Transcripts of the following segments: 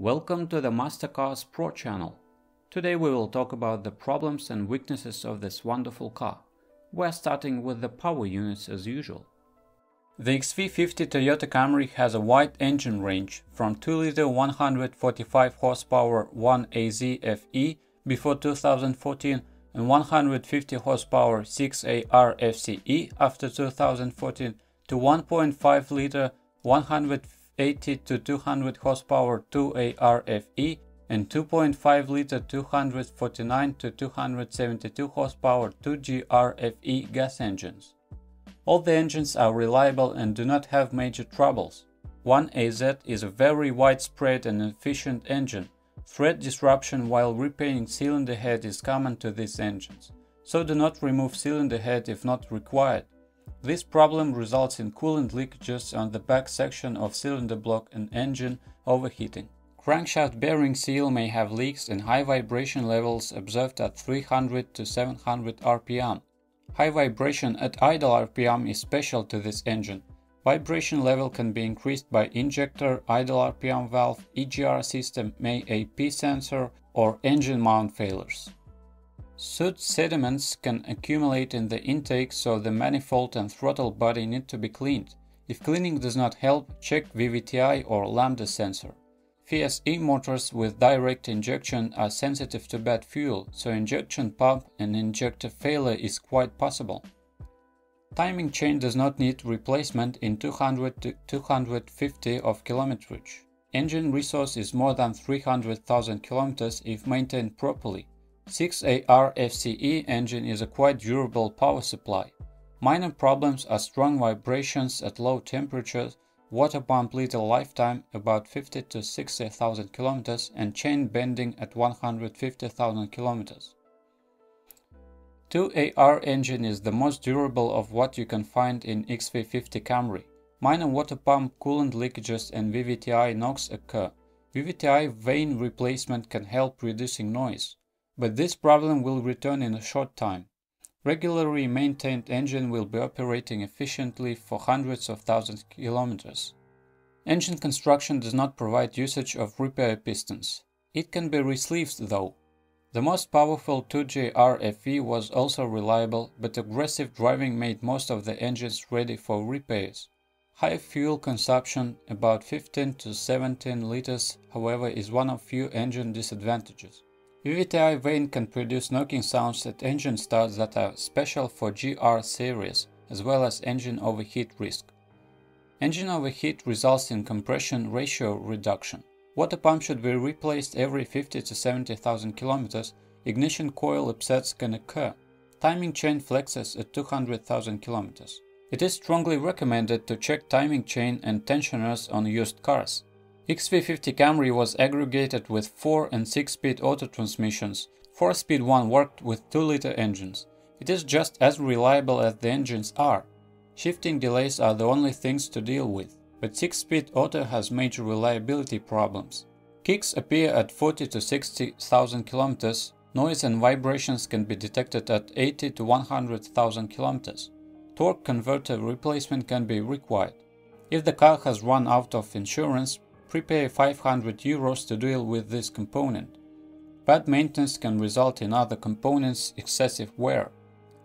Welcome to the Mastercars Pro channel. Today we will talk about the problems and weaknesses of this wonderful car. We're starting with the power units as usual. The XV50 Toyota Camry has a wide engine range from 2 liter 145 horsepower 1AZ FE before 2014 and 150 horsepower 6AR FSE after 2014 to 1.5 liter 180 to 200 horsepower 2ARFE and 2.5 liter 249 to 272 horsepower 2GRFE gas engines. All the engines are reliable and do not have major troubles. 1AZ is a very widespread and efficient engine. Thread disruption while repairing cylinder head is common to these engines, so do not remove cylinder head if not required. This problem results in coolant leakages on the back section of cylinder block and engine overheating. Crankshaft bearing seal may have leaks and high vibration levels observed at 300 to 700 rpm. High vibration at idle RPM is special to this engine. Vibration level can be increased by injector, idle RPM valve, EGR system, MAP sensor, or engine mount failures. Soot sediments can accumulate in the intake so the manifold and throttle body need to be cleaned. If cleaning does not help, check VVTi or lambda sensor. FSE motors with direct injection are sensitive to bad fuel, so injection pump and injector failure is quite possible. Timing chain does not need replacement in 200 to 250 of kilometrage. Engine resource is more than 300,000 kilometers if maintained properly. 6AR FSE engine is a quite durable power supply. Minor problems are strong vibrations at low temperatures water pump lethal lifetime about 50 to 60,000 kilometers and chain bending at 150,000 kilometers. 2AR engine is the most durable of what you can find in XV50 Camry. Minor water pump coolant leakages and VVTi knocks occur. VVTi vane replacement can help reducing noise, but this problem will return in a short time. Regularly maintained engine will be operating efficiently for hundreds of thousands of kilometers. Engine construction does not provide usage of repair pistons. It can be resleeved though. The most powerful 2GR FE was also reliable, but aggressive driving made most of the engines ready for repairs. High fuel consumption, about 15 to 17 liters, however, is one of few engine disadvantages. VVTi vane can produce knocking sounds at engine starts that are special for GR series, as well as engine overheat risk. Engine overheat results in compression ratio reduction. Water pump should be replaced every 50 to 70,000 kilometers. Ignition coil upsets can occur. Timing chain flexes at 200,000 kilometers. It is strongly recommended to check timing chain and tensioners on used cars. XV50 Camry was aggregated with 4 and 6 speed auto transmissions. 4 speed one worked with 2 liter engines. It is just as reliable as the engines are. Shifting delays are the only things to deal with, but 6 speed auto has major reliability problems. Kicks appear at 40 to 60,000 km, noise and vibrations can be detected at 80 to 100,000 km. Torque converter replacement can be required. If the car has run out of insurance, prepay 500 euros to deal with this component. Bad maintenance can result in other components' excessive wear.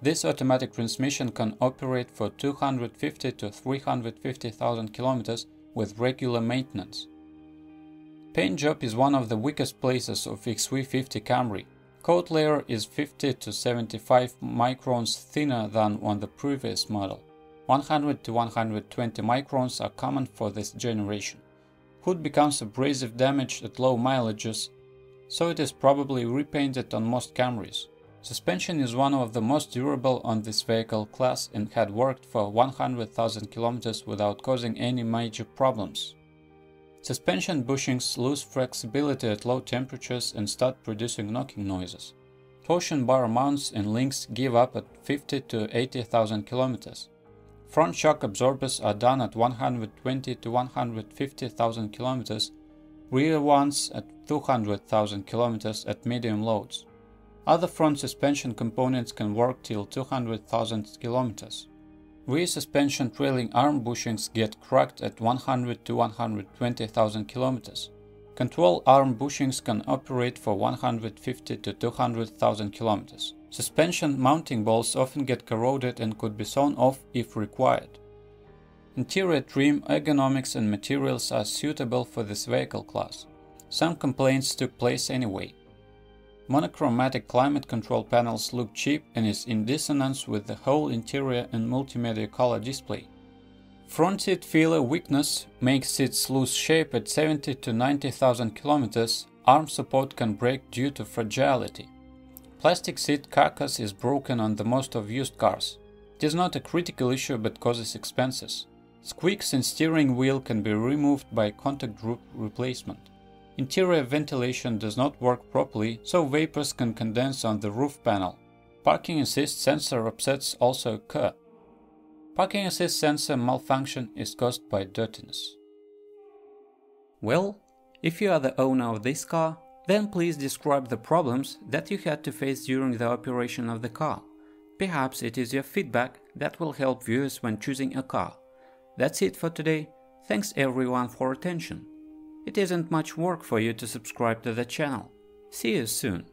This automatic transmission can operate for 250 to 350,000 kilometers with regular maintenance. Paint job is one of the weakest places of XV50 Camry. Coat layer is 50 to 75 microns thinner than on the previous model. 100 to 120 microns are common for this generation. Hood becomes abrasive damage at low mileages, so it is probably repainted on most Camrys. Suspension is one of the most durable on this vehicle class and had worked for 100,000 km without causing any major problems. Suspension bushings lose flexibility at low temperatures and start producing knocking noises. Torsion bar mounts and links give up at 50 to 80,000 km. Front shock absorbers are done at 120 to 150,000 km, rear ones at 200,000 km at medium loads. Other front suspension components can work till 200,000 km. Rear suspension trailing arm bushings get cracked at 100 to 120,000 km. Control arm bushings can operate for 150 to 200,000 kilometers. Suspension mounting bolts often get corroded and could be sawn off if required. Interior trim, ergonomics and materials are suitable for this vehicle class. Some complaints took place anyway. Monochromatic climate control panels look cheap and is in dissonance with the whole interior and multimedia color display. Front seat filler weakness makes seats lose shape at 70 to 90,000 km. Arm support can break due to fragility. Plastic seat carcass is broken on the most of used cars. It is not a critical issue but causes expenses. Squeaks in steering wheel can be removed by contact group replacement. Interior ventilation does not work properly, so vapors can condense on the roof panel. Parking assist sensor upsets also occur. Parking assist sensor malfunction is caused by dirtiness. Well, if you are the owner of this car, then please describe the problems that you had to face during the operation of the car. Perhaps it is your feedback that will help viewers when choosing a car. That's it for today. Thanks everyone for attention. It isn't much work for you to subscribe to the channel. See you soon.